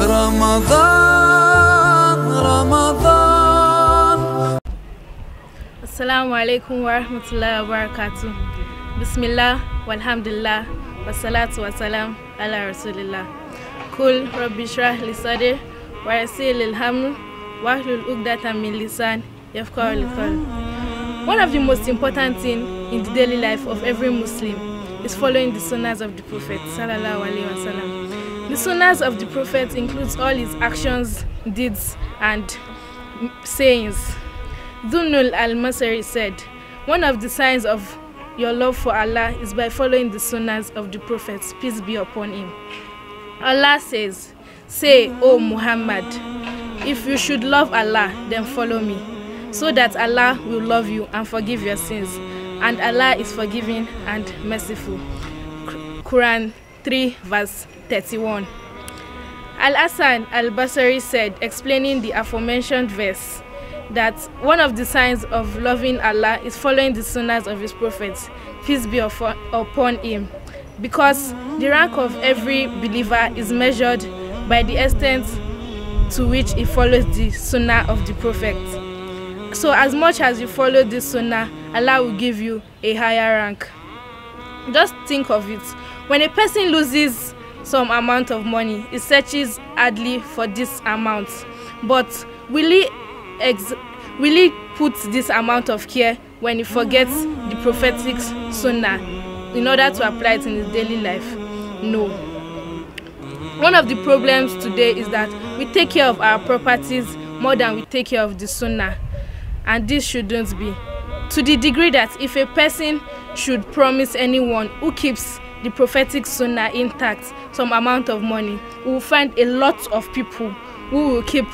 رمضان رمضان Assalamu alaikum wa rahmatullahi wa barakatuh. Bismillah, walhamdulillah, wassalatu wassalam ala rasulillah. Kul rabbi shrah li sadri wa yassir lil hamr wa hlul uqdatan min lisan yafqahu li qawli. One of the most important thing in the daily life of every Muslim is following the sunnahs of the Prophet sallallahu alaihi wasallam. The sunnahs of the Prophet includes all his actions, deeds, and sayings. Dhunul al-Masari said, One of the signs of your love for Allah is by following the sunnahs of the prophets, peace be upon him. Allah says, Say, O Muhammad, if you should love Allah, then follow me, so that Allah will love you and forgive your sins. And Allah is forgiving and merciful. Quran 3 verse 31. Al-Hassan al-Basri said, explaining the aforementioned verse, that one of the signs of loving Allah is following the sunnahs of his prophets, peace be upon him, because the rank of every believer is measured by the extent to which he follows the sunnah of the prophet. So as much as you follow this sunnah, Allah will give you a higher rank. Just think of it. When a person loses some amount of money, he searches hardly for this amount. But will he ex will he put this amount of care when he forgets the prophetic sunnah in order to apply it in his daily life? No. One of the problems today is that we take care of our properties more than we take care of the sunnah. And this shouldn't be. To the degree that if a person should promise anyone who keeps the prophetic sunnah intact some amount of money, we will find a lot of people who will keep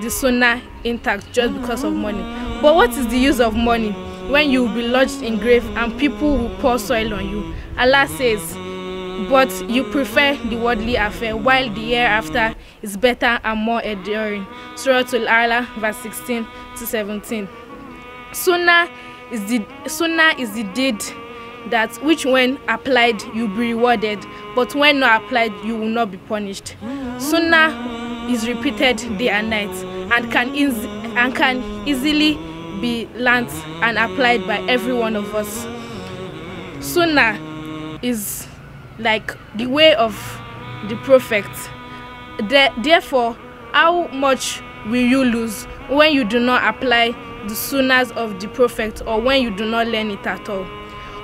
the sunnah intact just because of money. But what is the use of money when you will be lodged in grave and people will pour soil on you? Allah says, but you prefer the worldly affair while the hereafter is better and more enduring. Surah Al-Ala verse 16 to 17. Sunnah is the sunnah is the deed that which when applied you'll be rewarded but when not applied you will not be punished. Sunnah is repeated day and night and can and can easily be learnt and applied by every one of us. Sunnah is like the way of the prophet. The, therefore, how much will you lose when you do not apply the sunnahs of the prophet or when you do not learn it at all?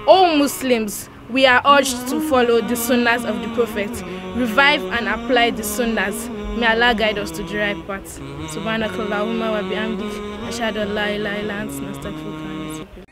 all Muslims, we are urged to follow the sunnahs of the Prophet, revive and apply the sunnahs. May Allah guide us to the right path. Subhanakallahumma wa bihamdik. Ashhadu an la ilaha illa anta astaghfiruka wa atubu